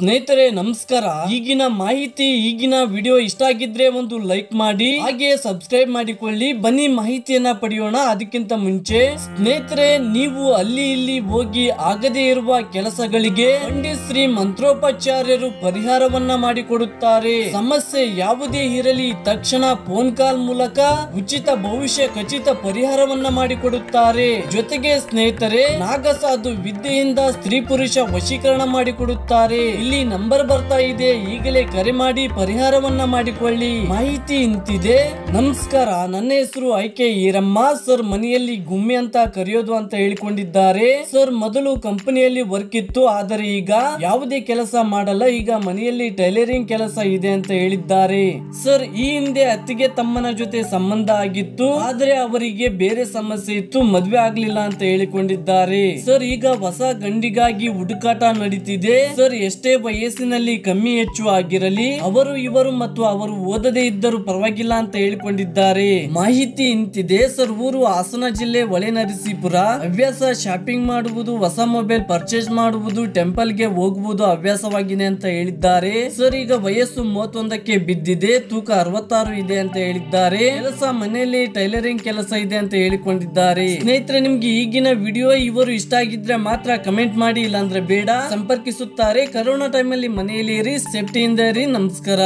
ಸ್ನೇಹಿತರೆ, ನಮಸ್ಕಾರ. ಈಗಿನ ಮಾಹಿತಿ, ಈಗಿನ ವಿಡಿಯೋ ಇಷ್ಟ ಆಗಿದ್ರೆ ಒಂದು ಲೈಕ್ ಮಾಡಿ ಹಾಗೆ ಸಬ್ಸ್ಕ್ರೈಬ್ ಮಾಡಿಕೊಳ್ಳಿ. ಬನ್ನಿ ಮಾಹಿತಿಯನ್ನ ಪಡೆಯೋಣ. ಅದಕ್ಕಿಂತ ಮುಂಚೆ, ಸ್ನೇಹಿತರೆ, ನೀವು ಅಲ್ಲಿ ಇಲ್ಲಿ ಹೋಗಿ ಆಗದೇ ಇರುವ ಕೆಲಸಗಳಿಗೆ ಪಂಡಿತ್ ಶ್ರೀ ಮಂತ್ರೋಪಚಾರ್ಯರು ಪರಿಹಾರವನ್ನ ಮಾಡಿಕೊಡುತ್ತಾರೆ. ಸಮಸ್ಯೆ ಯಾವುದೇ ಇರಲಿ, ತಕ್ಷಣ ಫೋನ್ ಕಾಲ್ ಮೂಲಕ ಉಚಿತ ಭವಿಷ್ಯ ಖಚಿತ ಪರಿಹಾರವನ್ನ ಮಾಡಿಕೊಡುತ್ತಾರೆ. ಜೊತೆಗೆ ಸ್ನೇಹಿತರೆ, ನಾಗಸಾಧು ವಿದ್ಯೆಯಿಂದ ಸ್ತ್ರೀ ಪುರುಷ ವಶೀಕರಣ ಮಾಡಿಕೊಡುತ್ತಾರೆ. ಇಲ್ಲಿ ನಂಬರ್ ಬರ್ತಾ ಇದೆ. ಈಗಲೇ ಕರೆ ಮಾಡಿ ಪರಿಹಾರವನ್ನ ಮಾಡಿಕೊಳ್ಳಿ. ಮಾಹಿತಿ ಇಂತಿದೆ. ನಮಸ್ಕಾರ. ನನ್ನ ಹೆಸರು ಆಯ್ಕೆ ಈರಮ್ಮ. ಸರ್, ಮನೆಯಲ್ಲಿ ಗುಮ್ಮೆ ಅಂತ ಕರೆಯೋದು ಅಂತ ಹೇಳಿಕೊಂಡಿದ್ದಾರೆ. ಸರ್, ಮೊದಲು ಕಂಪನಿಯಲ್ಲಿ ವರ್ಕ್ ಇತ್ತು. ಆದರೆ ಈಗ ಯಾವುದೇ ಕೆಲಸ ಮಾಡಲ್ಲ. ಈಗ ಮನೆಯಲ್ಲಿ ಟೈಲರಿಂಗ್ ಕೆಲಸ ಇದೆ ಅಂತ ಹೇಳಿದ್ದಾರೆ. ಸರ್, ಈ ಹಿಂದೆ ಅತ್ತಿಗೆ ತಮ್ಮನ ಜೊತೆ ಸಂಬಂಧ ಆಗಿತ್ತು. ಆದರೆ ಅವರಿಗೆ ಬೇರೆ ಸಮಸ್ಯೆ ಇತ್ತು. ಮದ್ವೆ ಆಗ್ಲಿಲ್ಲ ಅಂತ ಹೇಳಿಕೊಂಡಿದ್ದಾರೆ. ಸರ್, ಈಗ ಹೊಸ ಗಂಡಿಗಾಗಿ ಹುಡುಕಾಟ ನಡೀತಿದೆ. ಸರ್, ಎಷ್ಟೇ ವಯಸ್ಸಿನಲ್ಲಿ ಕಮ್ಮಿ ಹೆಚ್ಚು ಆಗಿರಲಿ, ಅವರು ಇವರು ಮತ್ತು ಅವರು ಓದದೇ ಇದ್ದರೂ ಪರವಾಗಿಲ್ಲ ಅಂತ ಹೇಳಿಕೊಂಡಿದ್ದಾರೆ. ಮಾಹಿತಿ ಇಂತಿದೆ. ಸರ್ ಊರು ಹಾಸನ ಜಿಲ್ಲೆ ಹೊಳೆನರಸೀಪುರ ಹವ್ಯಾಸ ಶಾಪಿಂಗ್ ಮಾಡುವುದು, ಹೊಸ ಮೊಬೈಲ್ ಪರ್ಚೇಸ್ ಮಾಡುವುದು ಟೆಂಪಲ್ಗೆ ಹೋಗುವುದು ಹವ್ಯಾಸವಾಗಿದೆ ಅಂತ ಹೇಳಿದ್ದಾರೆ. ಸರ್, ಈಗ ವಯಸ್ಸು ಮೂವತ್ತೊಂದಕ್ಕೆ ಬಿದ್ದಿದೆ. ತೂಕ ಅರವತ್ತಾರು ಇದೆ ಅಂತ ಹೇಳಿದ್ದಾರೆ. ಕೆಲಸ ಮನೆಯಲ್ಲಿ ಟೈಲರಿಂಗ್ ಕೆಲಸ ಇದೆ ಅಂತ ಹೇಳಿಕೊಂಡಿದ್ದಾರೆ. ಸ್ನೇಹಿತರೆ, ನಿಮ್ಗೆ ಈಗಿನ ವಿಡಿಯೋ ಇವರು ಇಷ್ಟ ಆಗಿದ್ರೆ ಮಾತ್ರ ಕಮೆಂಟ್ ಮಾಡಿ, ಇಲ್ಲಾಂದ್ರೆ ಬೇಡ. ಸಂಪರ್ಕಿಸುತ್ತಾರೆ ಕರೋನಾ ಟೈಮಲ್ಲಿ ಮನೆಯಲ್ಲಿ ಇರಿ ಸೇಫ್ಟಿಯಿಂದ ಇರಿ ನಮಸ್ಕಾರ.